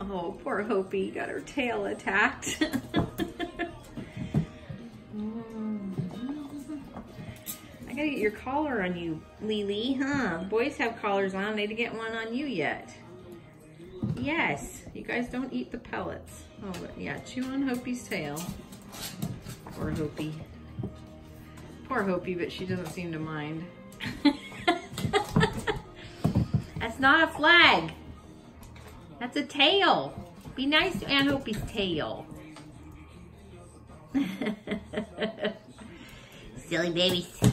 Oh, poor Hopi got her tail attacked. I gotta get your collar on you, Lily, huh? Boys have collars on. They didn't get one on you yet. Yes, you guys don't eat the pellets. Oh, but yeah, chew on Hopi's tail. Poor Hopi. Poor Hopi, but she doesn't seem to mind. That's not a flag. That's a tail. Be nice to Aunt Hopi's tail. Silly babies.